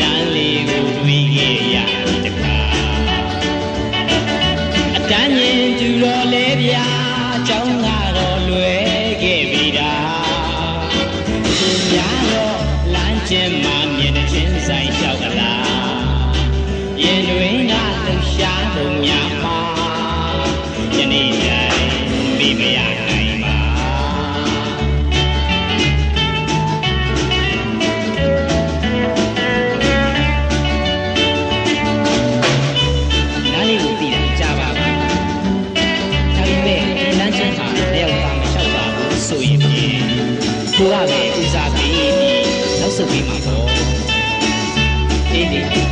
နန်းလေးကိုတွေ့ခဲ့ရတခါအတန်းရင်သူတော်လဲဗျာအကြောင်းကတော့လွယ်ခဲ့ပြီတာသူများတော့လမ်းကျင်မှာမြင်တဲ့ချင်းဆိုင်လျှောက်ကလားရင်တွင်ကလှူရှားပုံများမှာယနေ့တိုင်းမိမရ ကိုကပဲဦးစားပေးပြီးနောက်ဆုတ်ပြီးမှာပေါ့။ဒီဒီ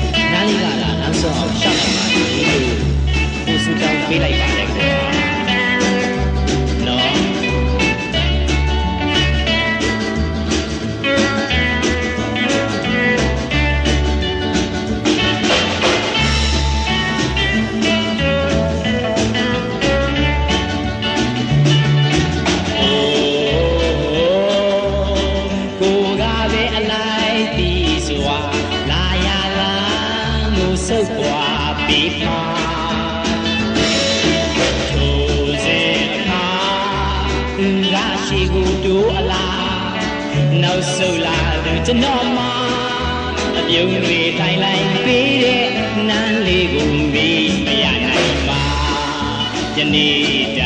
စွာလာရလာလို့ဆုပ်ပွားပြီးမှာထိုစေအခါသူကရှိကိုတို့အလားနောက်ဆုပ်လာသူကျွန်တော်မှာအပြုံးတွေထိုင်လိုက်ပေးတဲ့နန်းလေးကိုမေးမရနိုင်ပါယနေ့